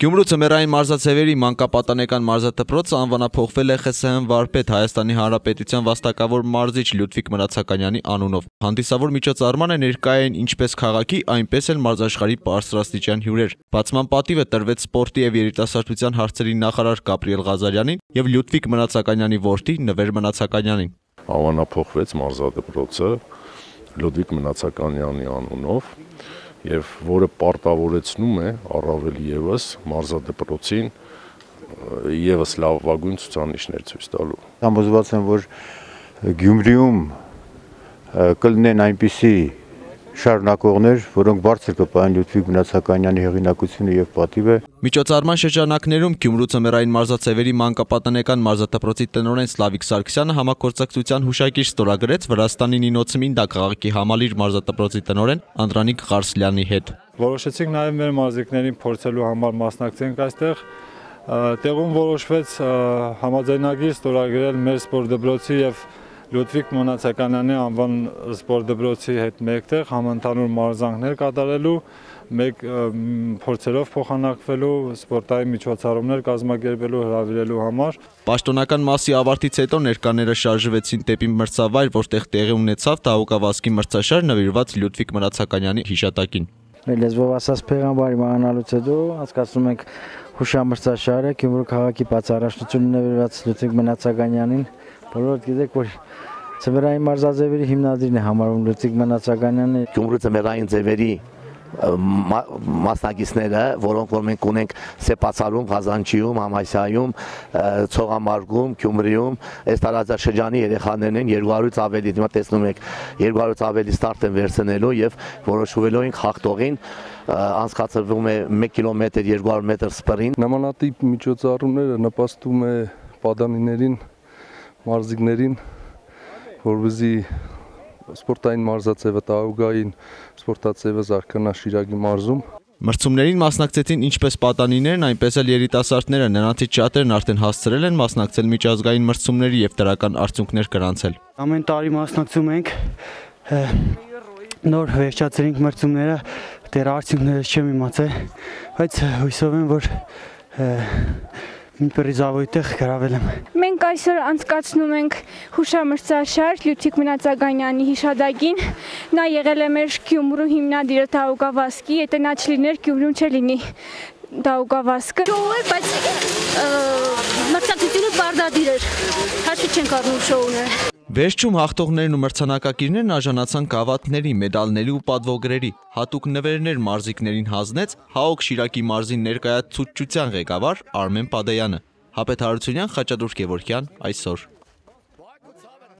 Գյումրու ծմերային մարզաձևերի մանկապատանեկան մարզադպրոցը անվանափոխվել է ԽՍՀՄ վարպետ Հայաստանի Հանրապետության վաստակավոր մարզիչ Լյուդվիկ Մնացականյանի անունով։ Հանդիսավոր միջոցառմանը ներկայ էին ինչպես քաղաքի, այնպես էլ մարզաշխարհի բարձրաստիճան հյուրեր։ Բացման պատիվը տրվեց սպորտի եւ երիտասարդության հարցերի նախարար Գաբրիել Ղազարյանին եւ Լյուդվիկ Մնացականյանի որդի Նվեր Մնացականյանին։ Անվանափոխվեց մարզադպրոցը Լյուդվիկ Մնացականյանի անունով եւ որը պարտավորեցնում է առավել եւս մարզադպրոցին եւս լավագույն ցուցանիշներ ցույց տալու։ Համոզված եմ, որ Գյումրիում կլինեն այնպիսի շարունակողներ, որոնք բարձր կպահեն Լյուդվիգ Մնացականյանի հեղինակությունը եւ պատիվը։ Միջոցառման շրջանակներում Գյումրու ծմերային մարզաձևերի մանկապատանեկան մարզադպրոցի տնօրեն Սլավիկ Սարգսյանը համագործակցության հուշագիր ստորագրեց Վրաստանի Նինոցմինդա քաղաքի համալիր մարզադպրոցի տնօրեն Անդրանիկ Ղարսլյանի հետ։ Որոշեցինք նաեւ մեր մարզիկներին փորձելու համար մասնակցենք այստեղ տեղում որոշվեց համաձայնագիր ստորագրել մեր սպորտ դպրոցի եւ Լյուդվիգ Մոնացականյանի անվան սպորտ դպրոցի հետ մեկտեղ համընդհանուր մարզանքներ կատարելու, մեկ փորձերով փոխանակվելու, սպորտային միջոցառումներ կազմակերպելու, հրավիրելու համար։ Պաշտոնական մասի ավարտից հետո ներկաները շարժվեցին դեպի մրցավայր, որտեղ տեղի ունեցավ Դահուկավասկի մրցաշար նվիրված Լյուդվիգ Մնացականյանի հիշատակին։ լեզվով ասած փեղամբարի մանալուց հետո հասկացնում ենք հուշամրցաշարը Գյումրու քաղաքի բացառաշնությունը նվիրված Լյուդվիգ Մնացականյանին Բոլորդ գիտեք, որ ծմերային մարզաձևերի հիմնադիրն է համարվում Լուծիկ Մնացականյանը։ Գյումրու ծմերային ձևերի մասնակիցները, որոնք որ մենք ունենք Սեպացարում, Ղազանչիում, Համասյայում, Ցողամարգում, Գյումրիում, այս տարածաշրջանի երեխաներն են 200-ից ավելի, դիմա տեսնում եք, 200-ից ավելի ստարտ են վերցնելու եւ որոշվելու ենք հաղթողին անցկացվում է 1 կիլոմետր 200 մետր սպրին։ Նմանատիպ միջոցառումները նպաստում է պատանիներին, մարզիկներին, որովհետեւ սպորտային մարզաձևը տաղուգային սպորտաձևը զարգանա Շիրագի մարզում Մրցումներին մասնակցեցին ինչպես պատանիներն, այնպես էլ երիտասարդները, նրանցից շատերն արդեն հասցրել են մասնակցել միջազգային մրցումների եւ դրական արդյունքներ գրանցել։ Ամեն տարի մասնակցում ենք նոր վերջացրինք մրցումները, դեռ արդյունքները չեմ իմացել, բայց հույսով եմ, որ մի պրիզավոյ տեղ գրավել եմ։ Մենք այսօր անցկացնում ենք հուշամրցաշար Լյութիկ Մնացականյանի հիշադակին։ Նա եղել է մեր Գյումրու հիմնադիրը Տաուկավասկի, եթե նա չլիներ Գյումրում չլինի Տաուկավասկը։ Շոու էր, բայց մրցակցությունը բարդադիր էր։ Հաշվի չենք առնում շոուները։ Վերջում հաղթողներն ու մրցանակակիրներն արժանացան գավաթների, մեդալների ու պատվոգրերի։ Հատուկ նվերներ մարզիկներին հանձնեց ՀԱՕԿ Շիրակի մարզին ներկայացուցչության ղեկավար Արմեն Պադեյանը։ Հապետ Հարությունյան, Խաչատուր Գևորգյան, այսօր։